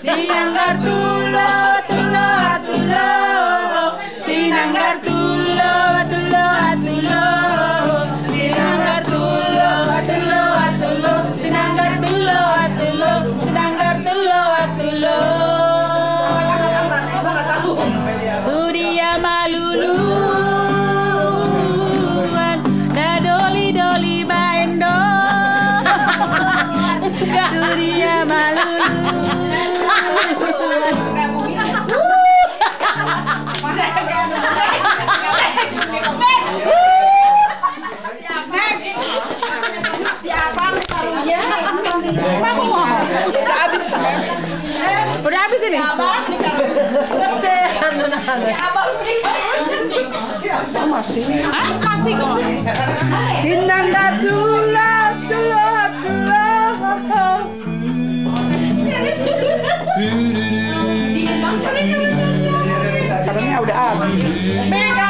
Sinanggar tulo, tulo, tulo. Sinanggar tulo, tulo, tulo. Sinanggar tulo, tulo, tulo. Sinanggar tulo, tulo. Sinanggar tulo, tulo. Udia maluluan da doli doli baendo maluluan Udah habis. Ini? Masih. Hah? Masih. out of.